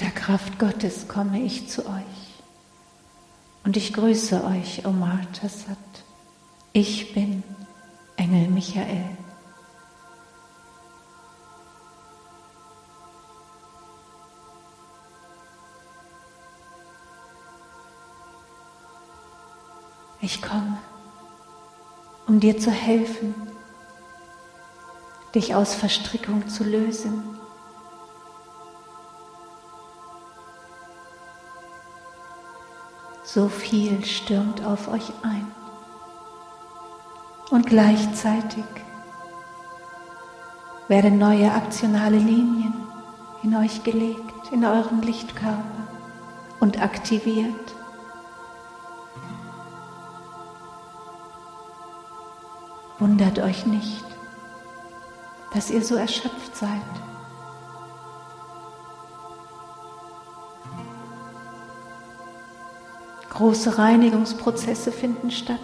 Mit der Kraft Gottes komme ich zu euch und ich grüße euch, O Martasat. Ich bin Engel Michael. Ich komme, um dir zu helfen, dich aus Verstrickung zu lösen. So viel stürmt auf euch ein. Und gleichzeitig werden neue aktionale Linien in euch gelegt, in euren Lichtkörper und aktiviert. Wundert euch nicht, dass ihr so erschöpft seid. Große Reinigungsprozesse finden statt.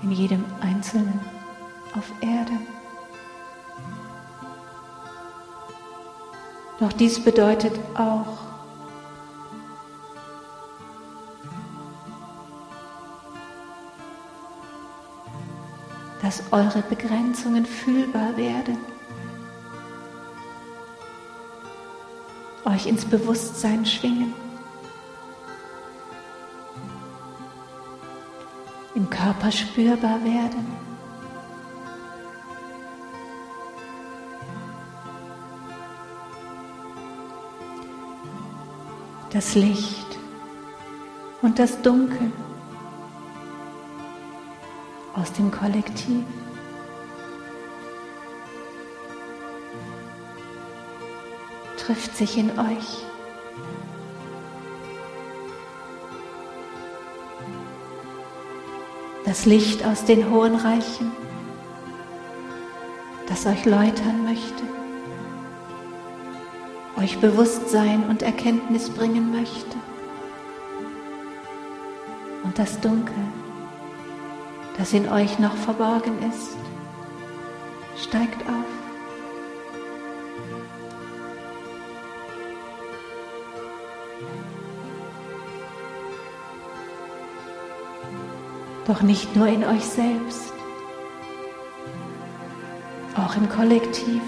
In jedem Einzelnen auf Erden. Doch dies bedeutet auch, dass eure Begrenzungen fühlbar werden, euch ins Bewusstsein schwingen, Körper spürbar werden. Das Licht und das Dunkel aus dem Kollektiv. Trifft sich in euch. Das Licht aus den hohen Reichen, das euch läutern möchte, euch Bewusstsein und Erkenntnis bringen möchte. Und das Dunkel, das in euch noch verborgen ist, steigt auf. Doch nicht nur in euch selbst, auch im Kollektiv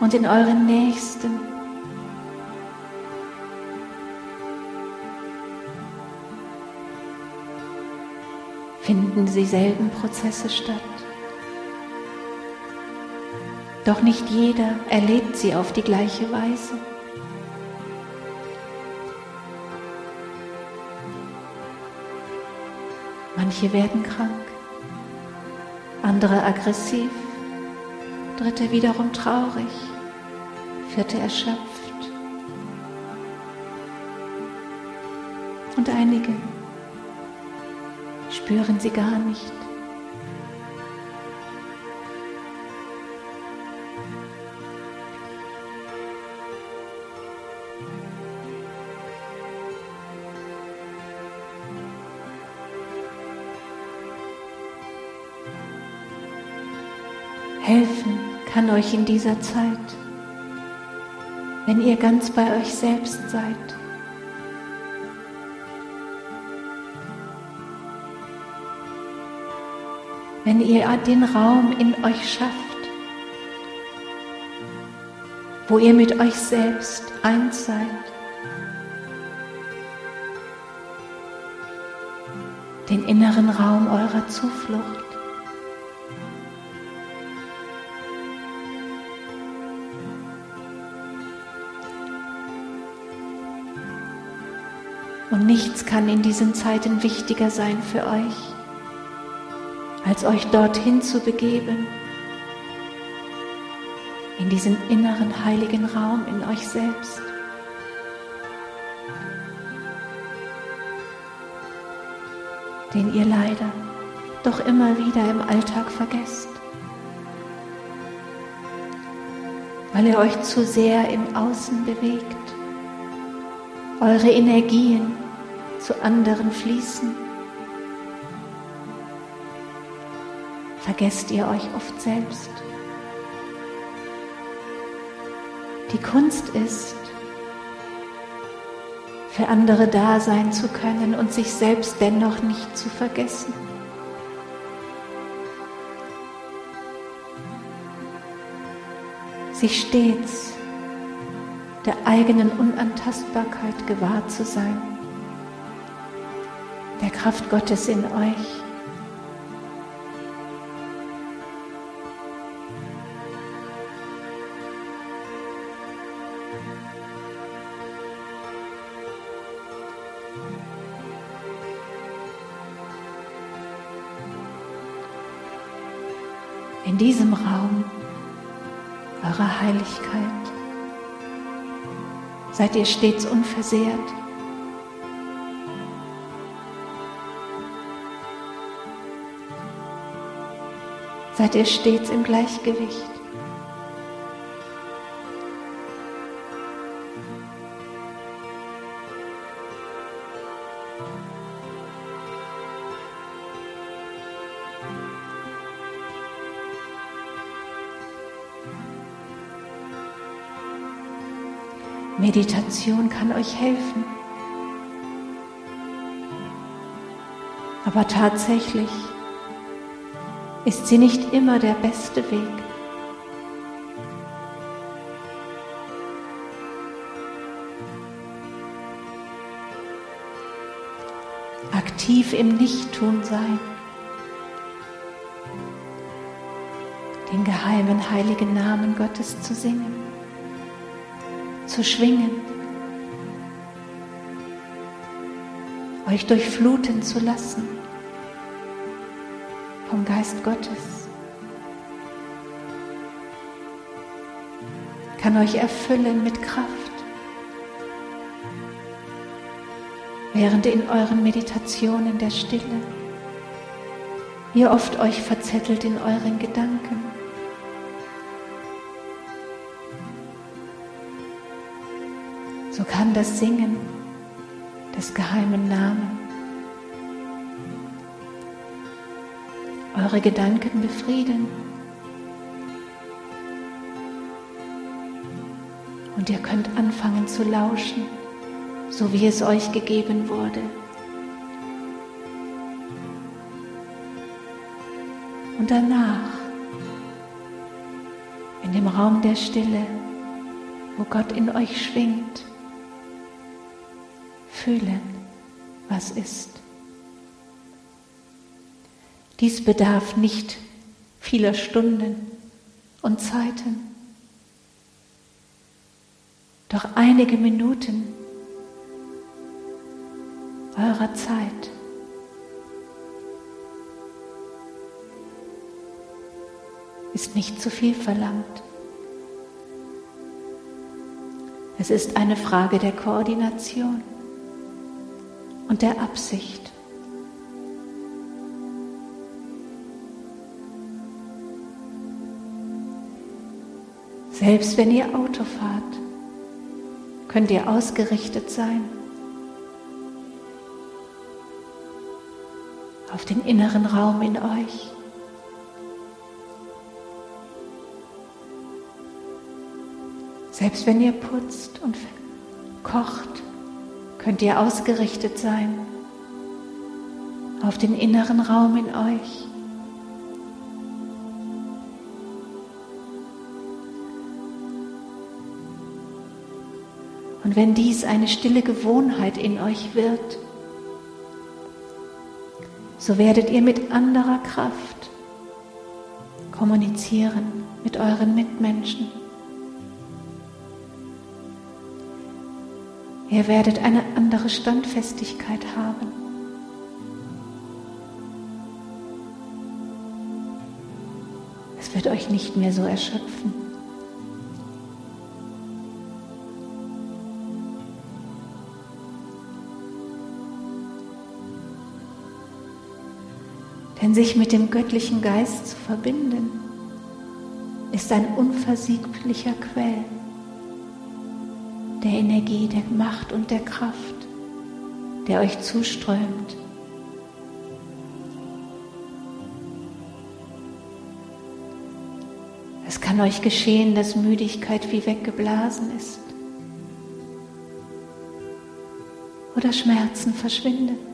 und in euren Nächsten. finden dieselben Prozesse statt. Doch nicht jeder erlebt sie auf die gleiche Weise. Manche werden krank, andere aggressiv, dritte wiederum traurig, vierte erschöpft und einige spüren sie gar nicht. Helfen kann euch in dieser Zeit, wenn ihr ganz bei euch selbst seid. wenn ihr den Raum in euch schafft, wo ihr mit euch selbst eins seid. Den inneren Raum eurer Zuflucht. Und nichts kann in diesen Zeiten wichtiger sein für euch als euch dorthin zu begeben, in diesen inneren heiligen Raum in euch selbst. den ihr leider doch immer wieder im Alltag vergesst, weil ihr euch zu sehr im Außen bewegt, eure Energien zu anderen fließen vergesst ihr euch oft selbst. Die Kunst ist, für andere da sein zu können und sich selbst dennoch nicht zu vergessen. Sich stets der eigenen Unantastbarkeit gewahr zu sein, der Kraft Gottes in euch. in diesem Raum eurer Heiligkeit seid ihr stets unversehrt. Seid ihr stets im Gleichgewicht. Meditation kann euch helfen. Aber tatsächlich ist sie nicht immer der beste Weg. Aktiv im Nichttun sein. Den geheimen heiligen Namen Gottes zu singen zu schwingen, euch durchfluten zu lassen Geist Gottes. Kann euch erfüllen mit Kraft, während in euren Meditationen der Stille ihr oft euch verzettelt in euren Gedanken. so kann das Singen des geheimen Namen eure Gedanken befrieden. Und ihr könnt anfangen zu lauschen, so wie es euch gegeben wurde. Und danach, in dem Raum der Stille, wo Gott in euch schwingt, fühlen, was ist. Dies bedarf nicht vieler Stunden und Zeiten, doch einige Minuten eurer Zeit. Ist nicht zu viel verlangt. Es ist eine Frage der Koordination und der Absicht. Selbst wenn ihr Auto fahrt, könnt ihr ausgerichtet sein auf den inneren Raum in euch. Selbst wenn ihr putzt und kocht, könnt ihr ausgerichtet sein auf den inneren Raum in euch. Und wenn dies eine stille Gewohnheit in euch wird, so werdet ihr mit anderer Kraft kommunizieren mit euren Mitmenschen. Ihr werdet eine andere Standfestigkeit haben. Es wird euch nicht mehr so erschöpfen. Sich mit dem göttlichen Geist zu verbinden, ist ein unversieglicher Quell der Energie, der Macht und der Kraft, der euch zuströmt. Es kann euch geschehen, dass Müdigkeit wie weggeblasen ist oder Schmerzen verschwinden.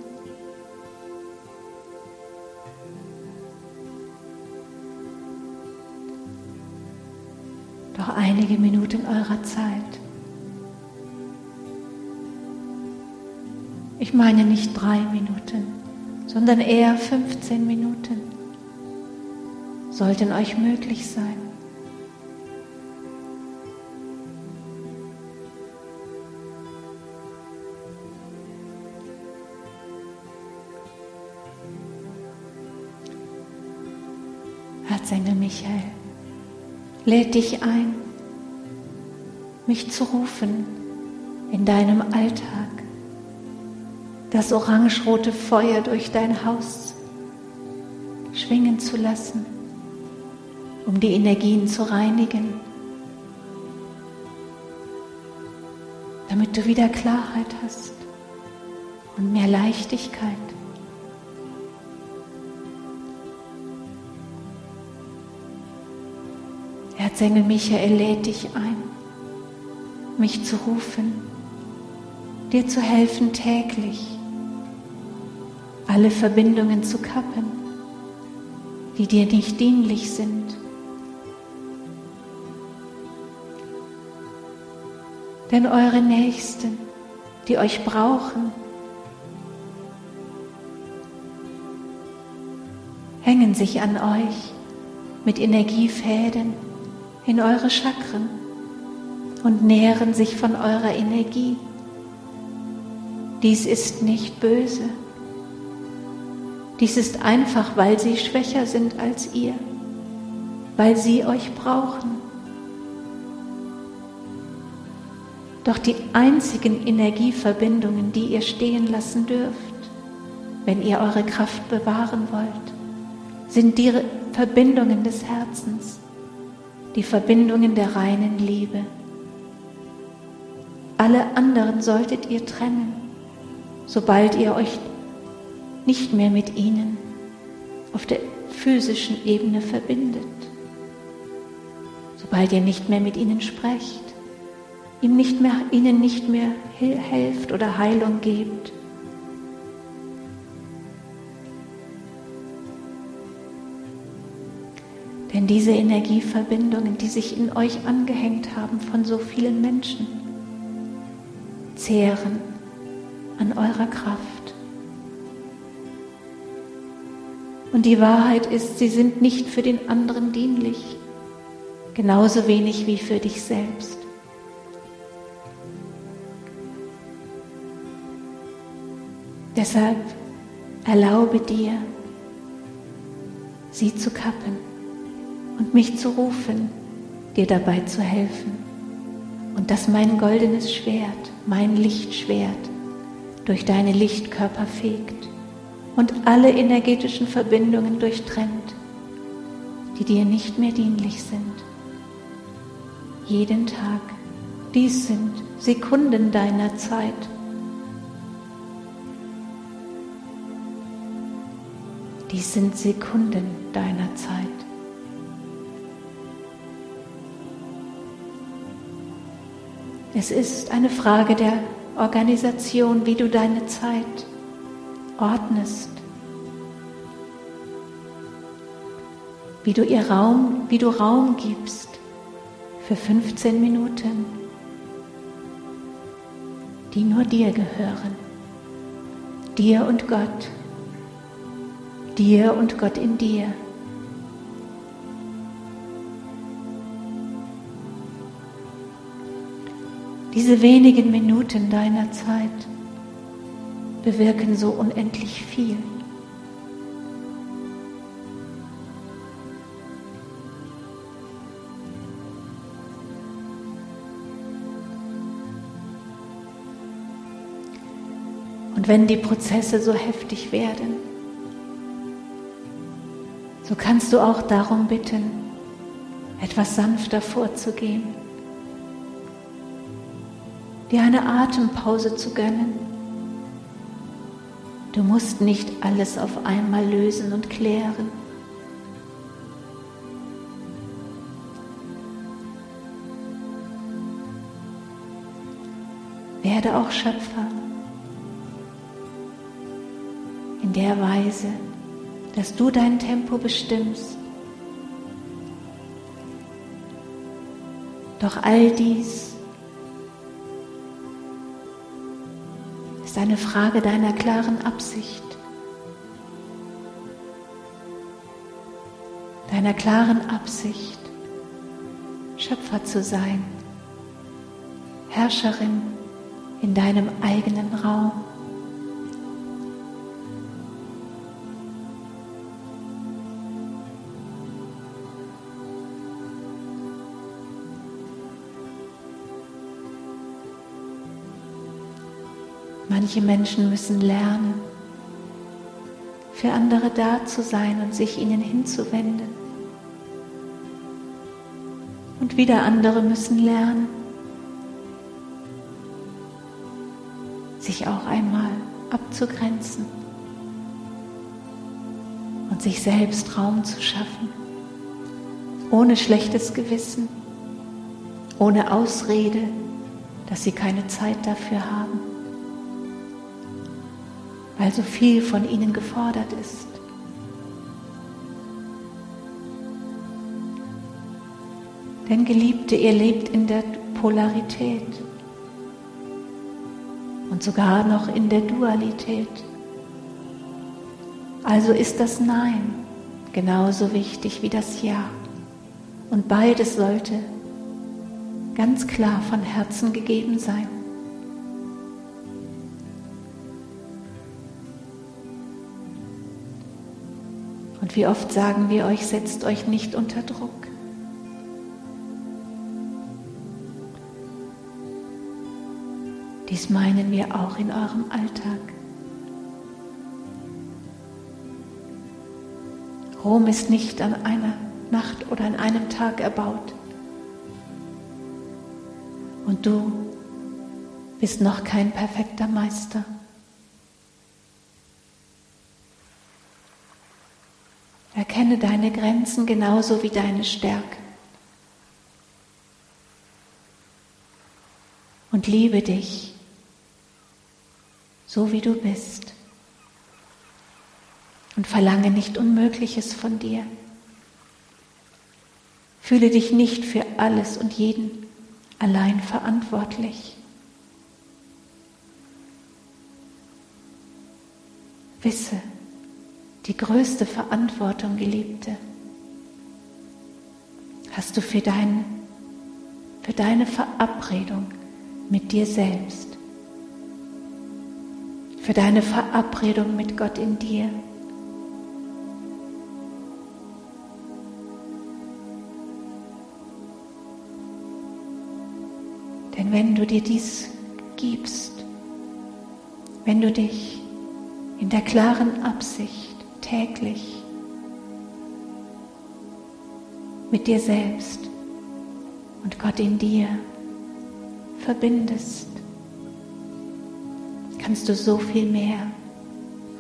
Doch einige Minuten eurer Zeit. Ich meine nicht drei Minuten, sondern eher 15 Minuten sollten euch möglich sein. Erzengel Michael lädt dich ein, mich zu rufen in deinem Alltag, das orangerote Feuer durch dein Haus schwingen zu lassen, um die Energien zu reinigen, damit du wieder Klarheit hast und mehr Leichtigkeit. Erzengel Michael lädt dich ein, mich zu rufen, dir zu helfen täglich, alle Verbindungen zu kappen, die dir nicht dienlich sind. Denn eure Nächsten, die euch brauchen, hängen sich an euch mit Energiefäden in eure Chakren und nähren sich von eurer Energie. Dies ist nicht böse. Dies ist einfach, weil sie schwächer sind als ihr, weil sie euch brauchen. Doch die einzigen Energieverbindungen, die ihr stehen lassen dürft, wenn ihr eure Kraft bewahren wollt, sind die Verbindungen des Herzens die Verbindungen der reinen Liebe. Alle anderen solltet ihr trennen, sobald ihr euch nicht mehr mit ihnen auf der physischen Ebene verbindet, sobald ihr nicht mehr mit ihnen sprecht, ihm nicht mehr, ihnen nicht mehr helft oder Heilung gebt Denn diese Energieverbindungen, die sich in euch angehängt haben von so vielen Menschen, zehren an eurer Kraft. Und die Wahrheit ist, sie sind nicht für den anderen dienlich, genauso wenig wie für dich selbst. Deshalb erlaube dir, sie zu kappen und mich zu rufen, dir dabei zu helfen. Und dass mein goldenes Schwert, mein Lichtschwert, durch deine Lichtkörper fegt und alle energetischen Verbindungen durchtrennt, die dir nicht mehr dienlich sind. Jeden Tag. Dies sind Sekunden deiner Zeit. Dies sind Sekunden deiner Zeit. Es ist eine Frage der Organisation, wie du deine Zeit ordnest, wie du ihr Raum, wie du Raum gibst für 15 Minuten, die nur dir gehören, dir und Gott, dir und Gott in dir. Diese wenigen Minuten deiner Zeit bewirken so unendlich viel. Und wenn die Prozesse so heftig werden, so kannst du auch darum bitten, etwas sanfter vorzugehen dir eine Atempause zu gönnen. Du musst nicht alles auf einmal lösen und klären. Werde auch Schöpfer in der Weise, dass du dein Tempo bestimmst. Doch all dies ist eine Frage deiner klaren Absicht, deiner klaren Absicht, Schöpfer zu sein, Herrscherin in deinem eigenen Raum. Manche Menschen müssen lernen, für andere da zu sein und sich ihnen hinzuwenden. Und wieder andere müssen lernen, sich auch einmal abzugrenzen und sich selbst Raum zu schaffen, ohne schlechtes Gewissen, ohne Ausrede, dass sie keine Zeit dafür haben weil so viel von ihnen gefordert ist. Denn Geliebte, ihr lebt in der Polarität und sogar noch in der Dualität. Also ist das Nein genauso wichtig wie das Ja. Und beides sollte ganz klar von Herzen gegeben sein. Und wie oft sagen wir euch, setzt euch nicht unter Druck. Dies meinen wir auch in eurem Alltag. Rom ist nicht an einer Nacht oder an einem Tag erbaut. Und du bist noch kein perfekter Meister. Erkenne deine Grenzen genauso wie deine Stärke. Und liebe dich, so wie du bist. Und verlange nicht Unmögliches von dir. Fühle dich nicht für alles und jeden allein verantwortlich. Wisse, die größte Verantwortung, Geliebte, hast du für, dein, für deine Verabredung mit dir selbst, für deine Verabredung mit Gott in dir. Denn wenn du dir dies gibst, wenn du dich in der klaren Absicht täglich mit dir selbst und Gott in dir verbindest, kannst du so viel mehr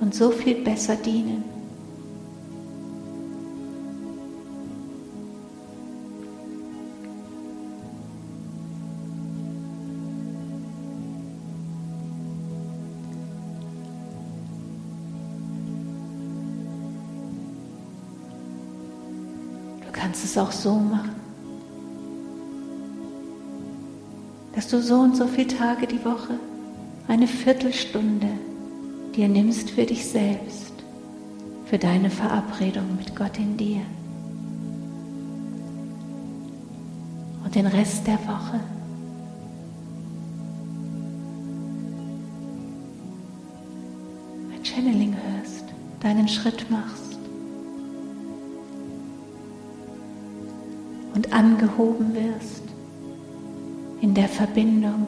und so viel besser dienen. Es auch so machen, dass du so und so viele Tage die Woche eine Viertelstunde dir nimmst für dich selbst, für deine Verabredung mit Gott in dir. Und den Rest der Woche ein Channeling hörst, deinen Schritt machst. Und angehoben wirst in der Verbindung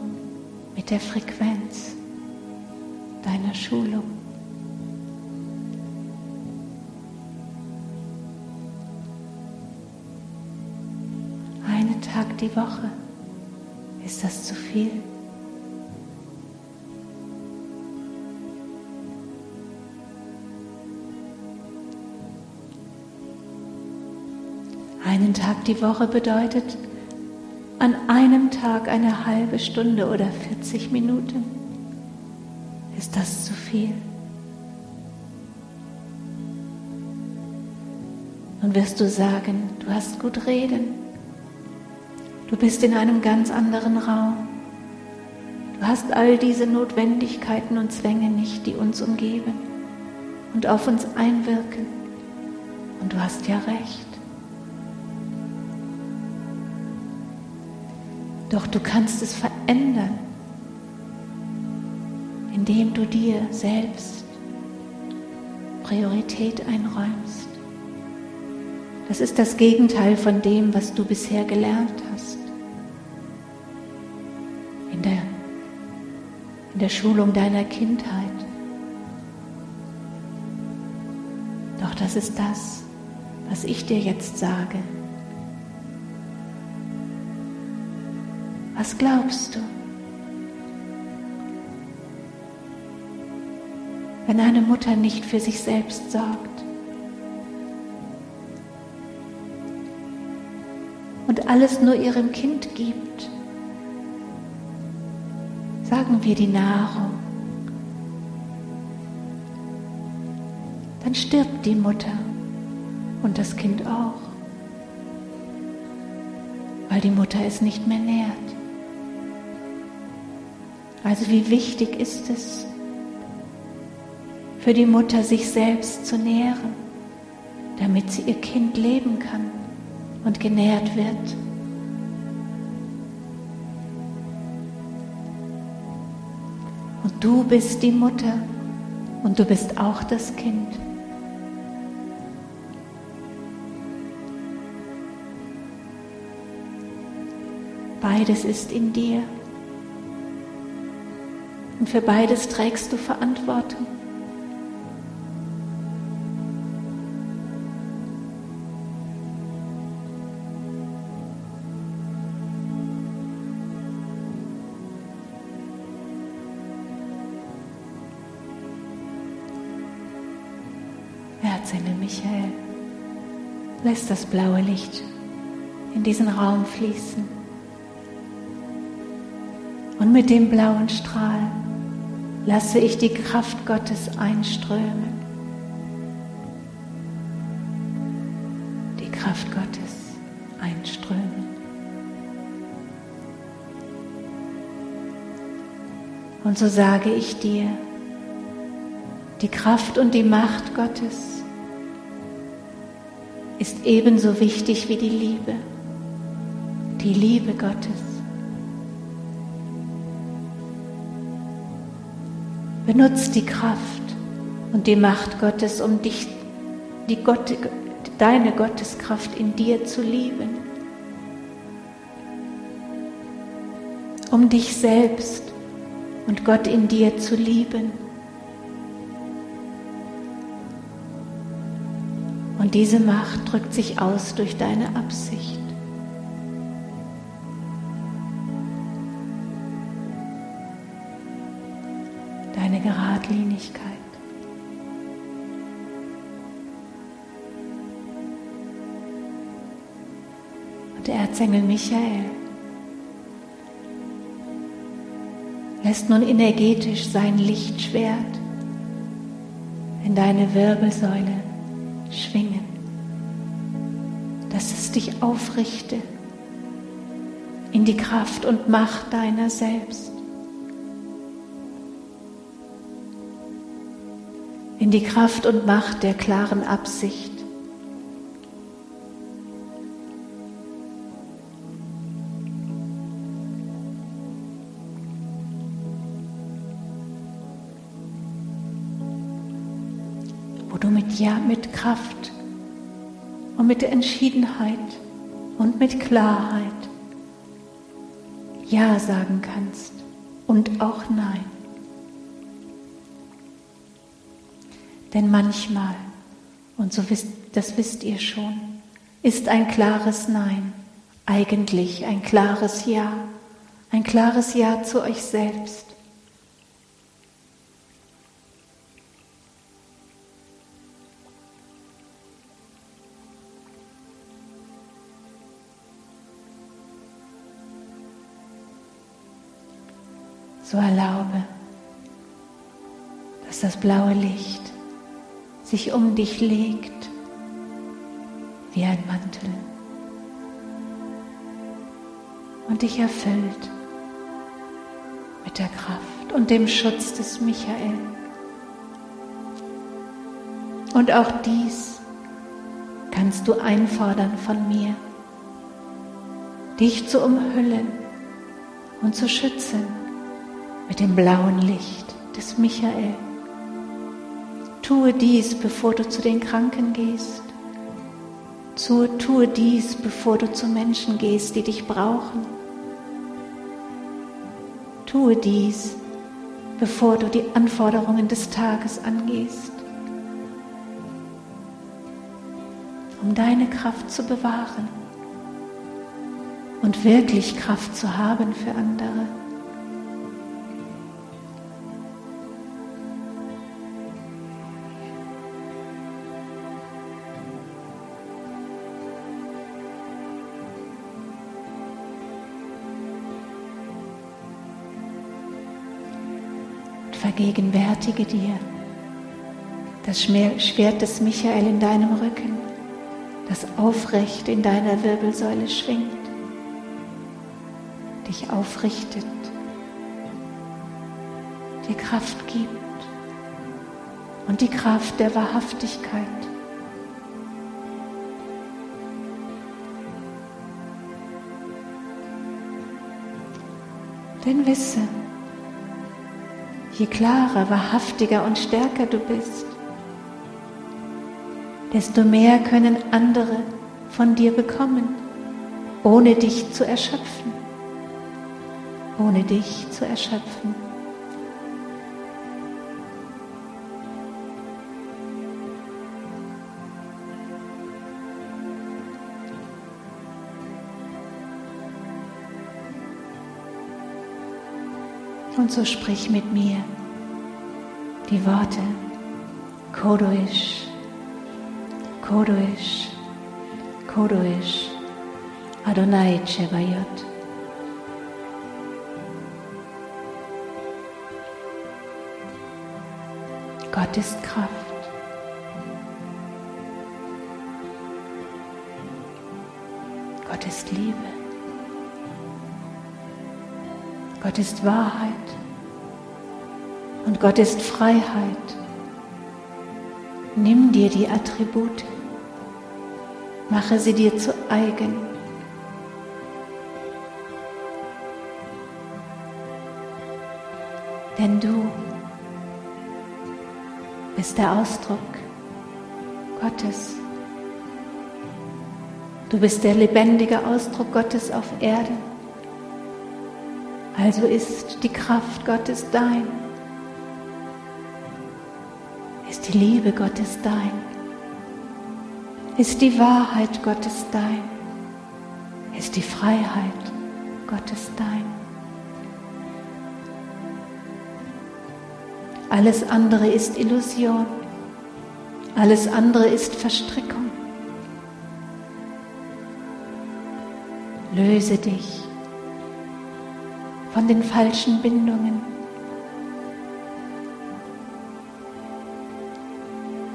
mit der Frequenz deiner Schulung. Einen Tag die Woche, ist das zu viel? Einen Tag die Woche bedeutet an einem Tag eine halbe Stunde oder 40 Minuten? Ist das zu viel? Nun wirst du sagen, du hast gut reden. Du bist in einem ganz anderen Raum. Du hast all diese Notwendigkeiten und Zwänge nicht, die uns umgeben und auf uns einwirken. Und du hast ja recht. Doch du kannst es verändern, indem du dir selbst Priorität einräumst. Das ist das Gegenteil von dem, was du bisher gelernt hast. In der, in der Schulung deiner Kindheit. Doch das ist das, was ich dir jetzt sage. Was glaubst du? Wenn eine Mutter nicht für sich selbst sorgt und alles nur ihrem Kind gibt, sagen wir die Nahrung, dann stirbt die Mutter und das Kind auch, weil die Mutter es nicht mehr nährt. Also wie wichtig ist es für die Mutter, sich selbst zu nähren, damit sie ihr Kind leben kann und genährt wird. Und du bist die Mutter und du bist auch das Kind. Beides ist in dir. Und für beides trägst du Verantwortung. Erzengel Michael, lässt das blaue Licht in diesen Raum fließen. Und mit dem blauen Strahl lasse ich die Kraft Gottes einströmen. Die Kraft Gottes einströmen. Und so sage ich dir, die Kraft und die Macht Gottes ist ebenso wichtig wie die Liebe, die Liebe Gottes. Benutzt die Kraft und die Macht Gottes, um dich, die Gott, deine Gotteskraft in dir zu lieben. Um dich selbst und Gott in dir zu lieben. Und diese Macht drückt sich aus durch deine Absicht. Geradlinigkeit. Und der Erzengel Michael lässt nun energetisch sein Lichtschwert in deine Wirbelsäule schwingen, dass es dich aufrichte in die Kraft und Macht deiner selbst. In die Kraft und Macht der klaren Absicht. Wo du mit Ja, mit Kraft und mit Entschiedenheit und mit Klarheit Ja sagen kannst und auch Nein. Denn manchmal, und so wisst, das wisst ihr schon, ist ein klares Nein eigentlich ein klares Ja, ein klares Ja zu euch selbst. So erlaube, dass das blaue Licht sich um dich legt wie ein Mantel und dich erfüllt mit der Kraft und dem Schutz des Michael. Und auch dies kannst du einfordern von mir, dich zu umhüllen und zu schützen mit dem blauen Licht des Michael. Tue dies, bevor du zu den Kranken gehst. Tue dies, bevor du zu Menschen gehst, die dich brauchen. Tue dies, bevor du die Anforderungen des Tages angehst, um deine Kraft zu bewahren und wirklich Kraft zu haben für andere. Vergegenwärtige dir das Schwert des Michael in deinem Rücken, das aufrecht in deiner Wirbelsäule schwingt, dich aufrichtet, dir Kraft gibt und die Kraft der Wahrhaftigkeit. Denn wisse, je klarer, wahrhaftiger und stärker du bist, desto mehr können andere von dir bekommen, ohne dich zu erschöpfen, ohne dich zu erschöpfen. Und so sprich mit mir die Worte Kodoish, Kodoish, Kodoish, Adonai Chebayot. Gott ist Kraft. Gott ist Liebe. Gott ist Wahrheit Gott ist Freiheit. Nimm dir die Attribute, mache sie dir zu eigen. Denn du bist der Ausdruck Gottes. Du bist der lebendige Ausdruck Gottes auf Erden. Also ist die Kraft Gottes dein. Ist die Liebe Gottes dein. Ist die Wahrheit Gottes dein. Ist die Freiheit Gottes dein. Alles andere ist Illusion. Alles andere ist Verstrickung. Löse dich von den falschen Bindungen.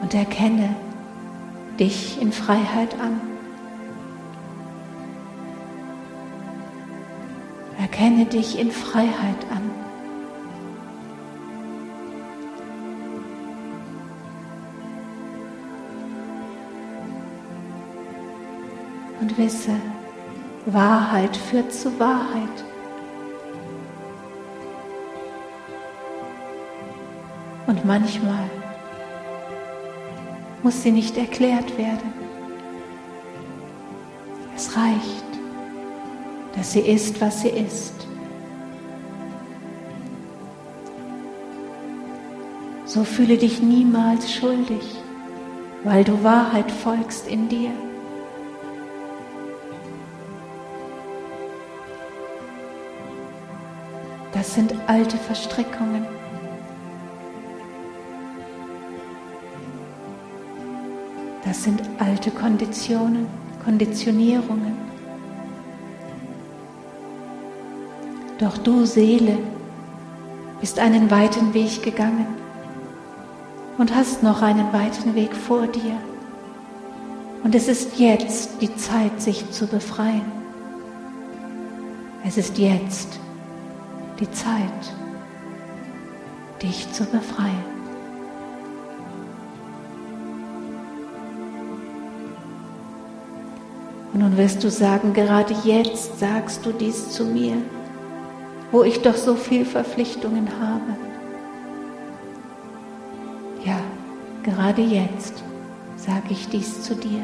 Und erkenne dich in Freiheit an. Erkenne dich in Freiheit an. Und wisse, Wahrheit führt zu Wahrheit. Und manchmal muss sie nicht erklärt werden. Es reicht, dass sie ist, was sie ist. So fühle dich niemals schuldig, weil du Wahrheit folgst in dir. Das sind alte Verstrickungen. Das sind alte Konditionen, Konditionierungen. Doch du Seele bist einen weiten Weg gegangen und hast noch einen weiten Weg vor dir. Und es ist jetzt die Zeit, sich zu befreien. Es ist jetzt die Zeit, dich zu befreien. Und nun wirst du sagen, gerade jetzt sagst du dies zu mir, wo ich doch so viel Verpflichtungen habe. Ja, gerade jetzt sage ich dies zu dir.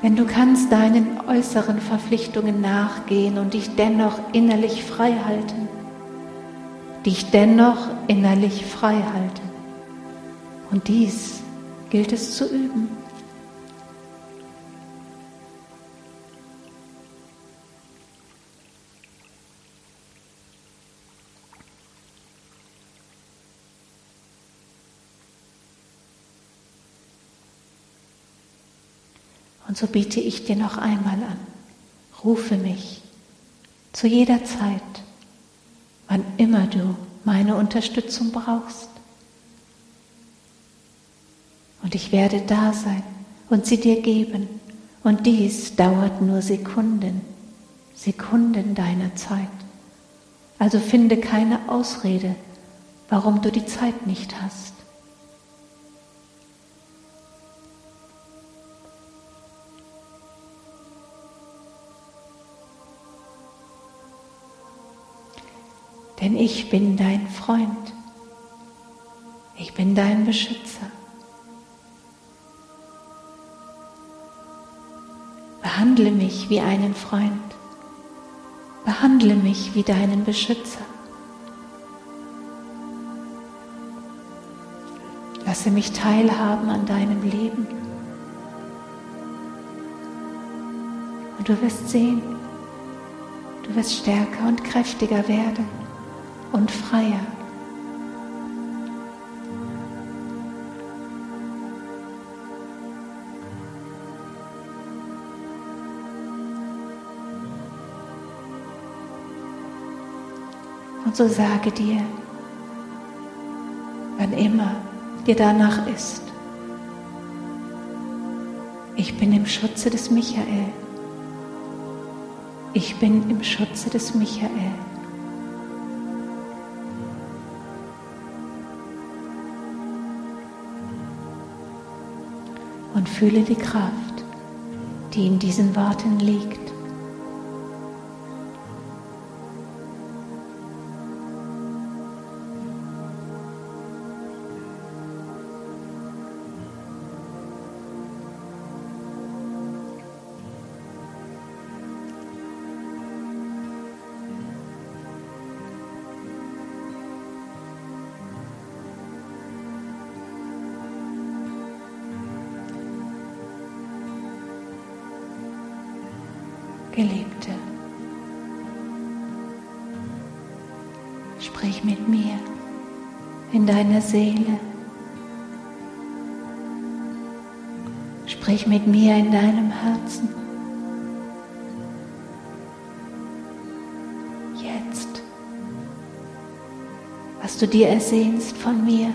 Wenn du kannst deinen äußeren Verpflichtungen nachgehen und dich dennoch innerlich frei halten, dich dennoch innerlich frei halte. Und dies gilt es zu üben. Und so biete ich dir noch einmal an, rufe mich zu jeder Zeit wann immer du meine Unterstützung brauchst. Und ich werde da sein und sie dir geben. Und dies dauert nur Sekunden, Sekunden deiner Zeit. Also finde keine Ausrede, warum du die Zeit nicht hast. Denn ich bin dein Freund. Ich bin dein Beschützer. Behandle mich wie einen Freund. Behandle mich wie deinen Beschützer. Lasse mich teilhaben an deinem Leben. Und du wirst sehen, du wirst stärker und kräftiger werden und freier. Und so sage dir, wann immer dir danach ist, ich bin im Schutze des Michael. Ich bin im Schutze des Michael. Und fühle die Kraft, die in diesen Worten liegt. Geliebte, sprich mit mir in deiner Seele. Sprich mit mir in deinem Herzen. Jetzt, was du dir ersehnst von mir.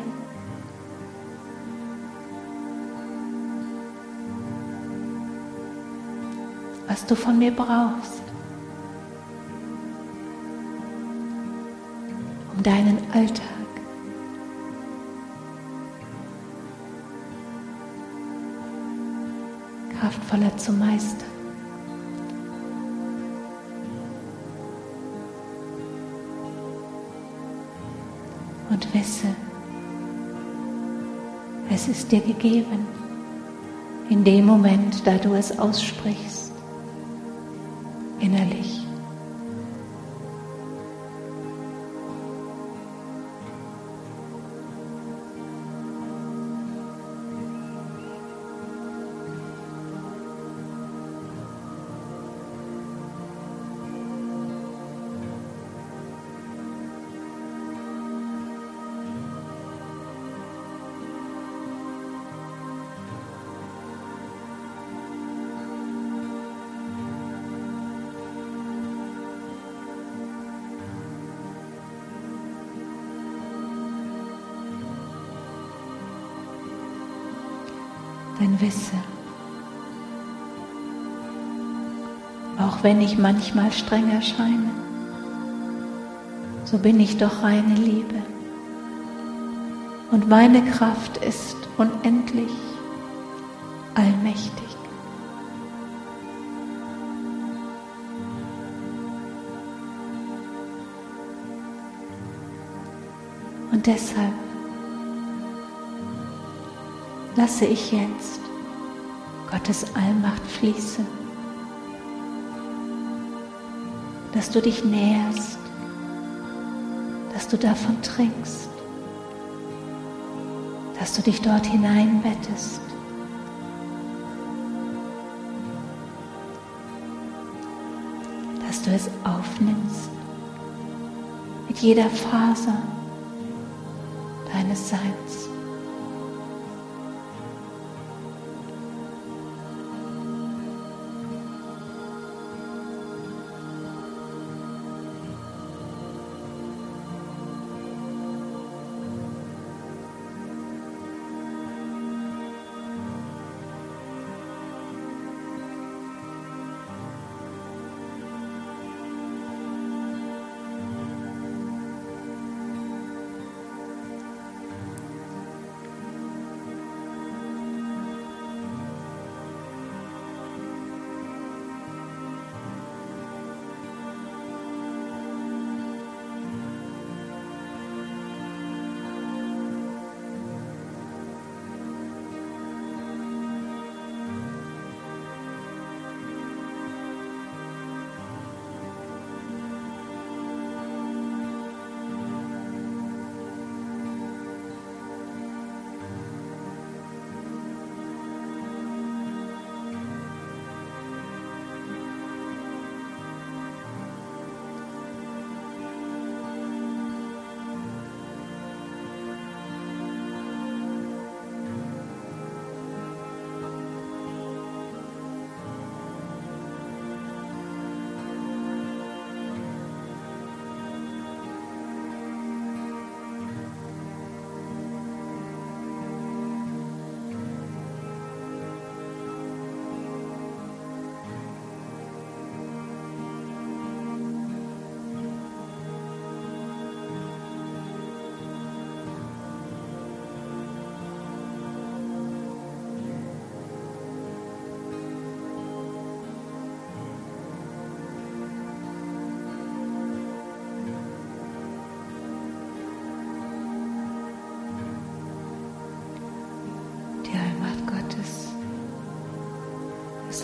Du von mir brauchst, um deinen Alltag kraftvoller zu meistern. Und wisse, es ist dir gegeben in dem Moment, da du es aussprichst Wisse, auch wenn ich manchmal streng erscheine, so bin ich doch reine Liebe. Und meine Kraft ist unendlich allmächtig. Und deshalb lasse ich jetzt Gottes Allmacht fließen, dass du dich näherst, dass du davon trinkst, dass du dich dort hineinbettest. dass du es aufnimmst mit jeder Faser deines Seins.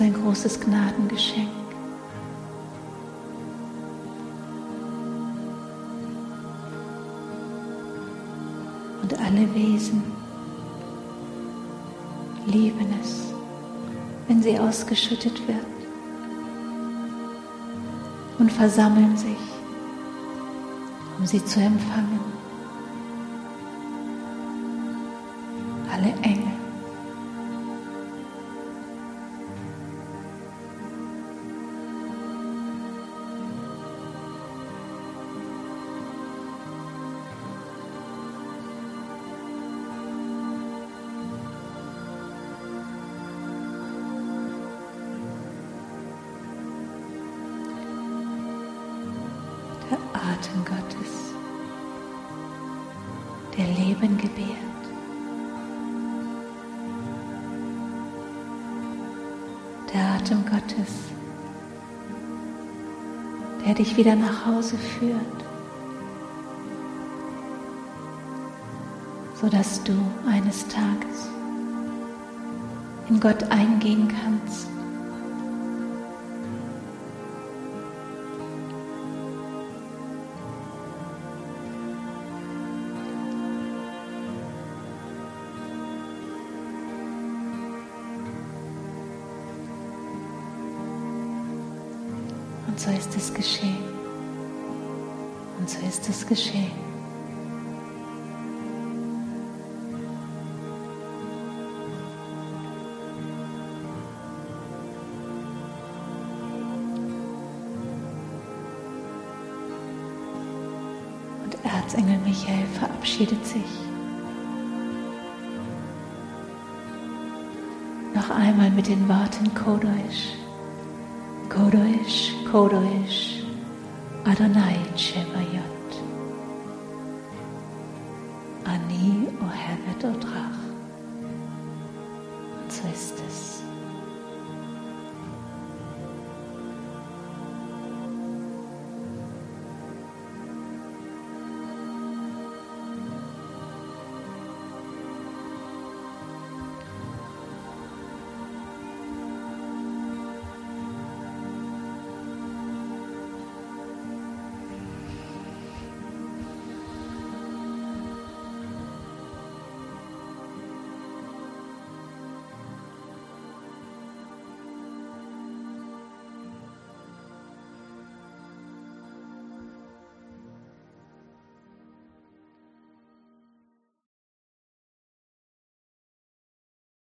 Ein großes Gnadengeschenk. Und alle Wesen lieben es, wenn sie ausgeschüttet wird und versammeln sich, um sie zu empfangen. Der dich wieder nach Hause führt, sodass du eines Tages in Gott eingehen kannst Erzengel Michael verabschiedet sich. Noch einmal mit den Worten Kodosh. Kodosh, Kodosh, Adonai Chevayot.